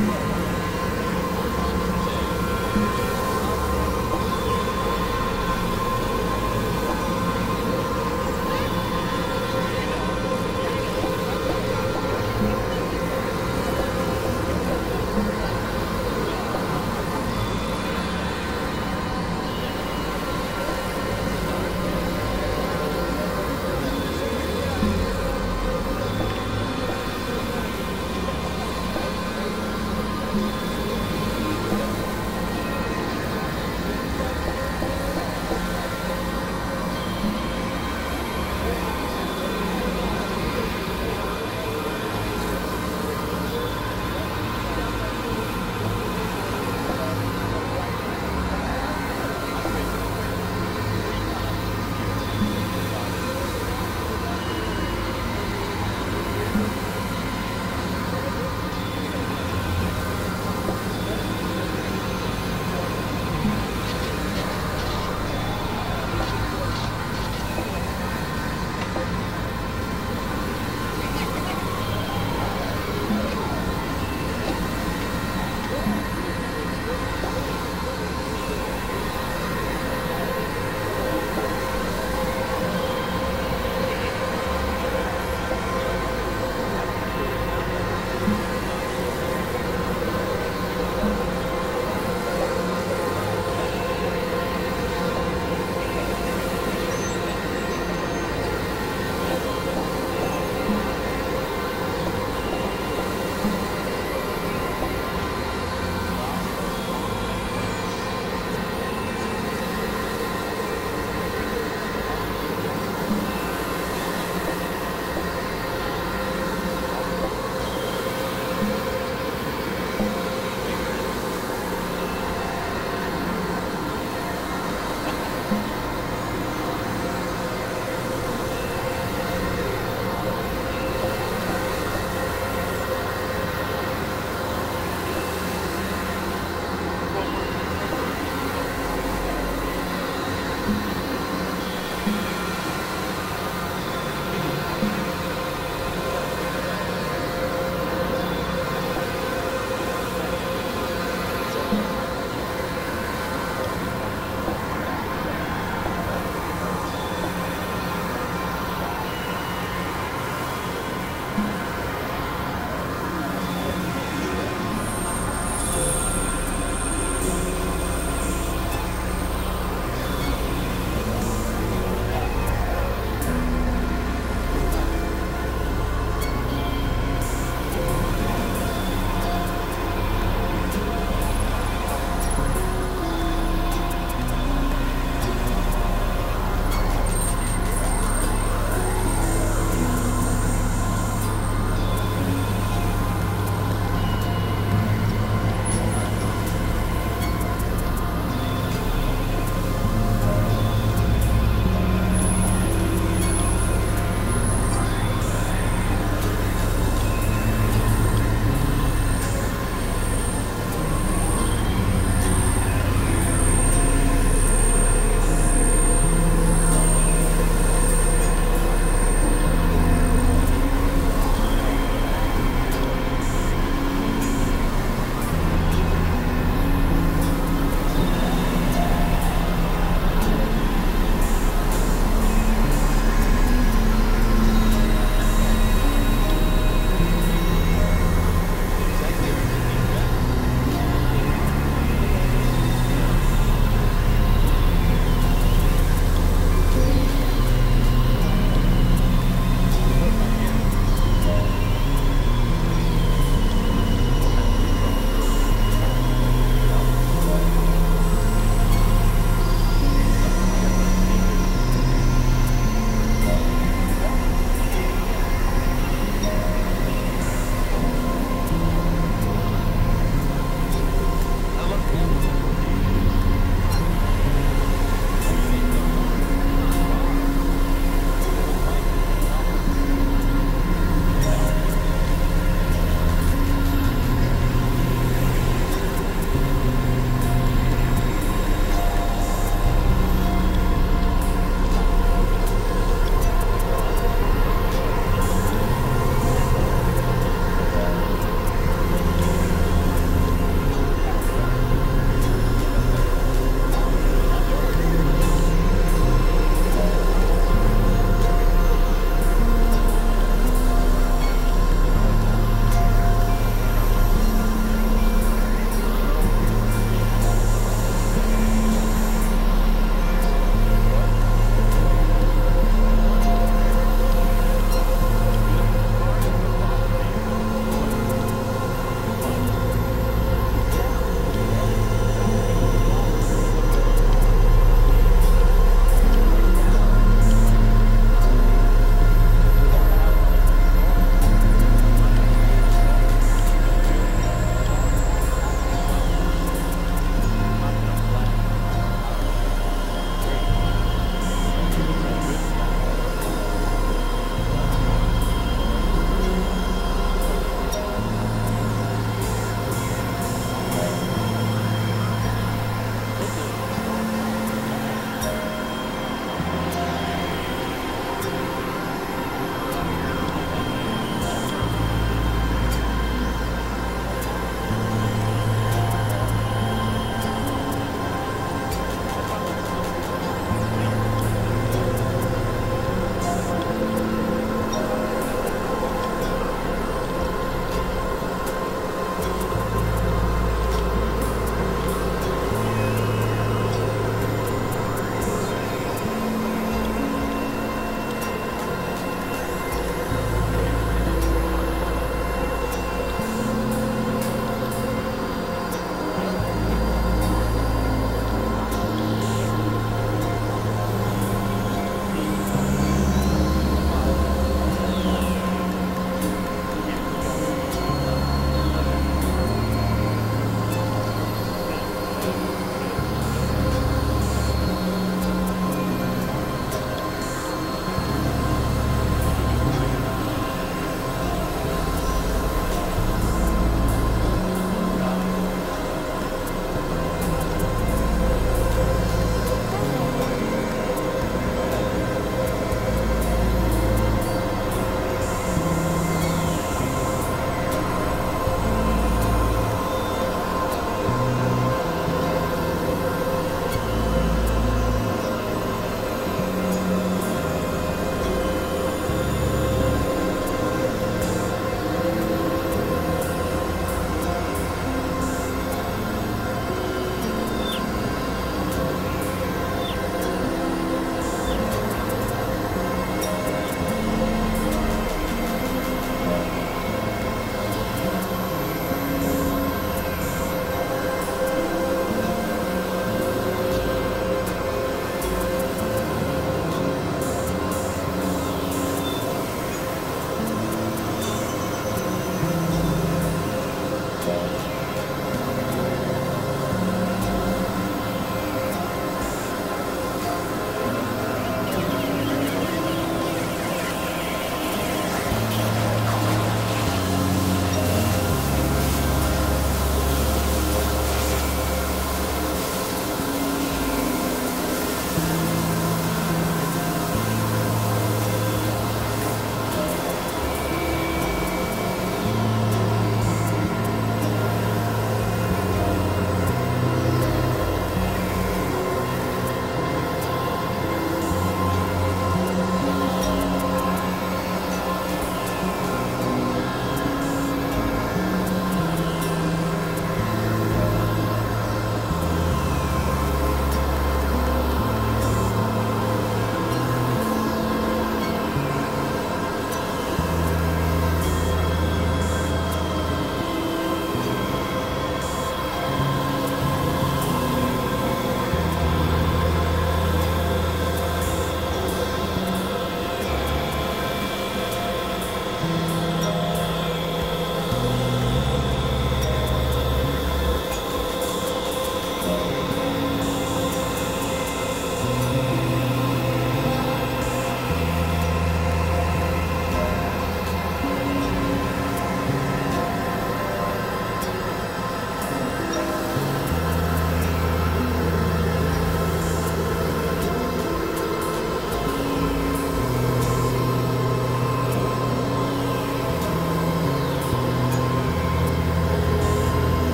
Whoa.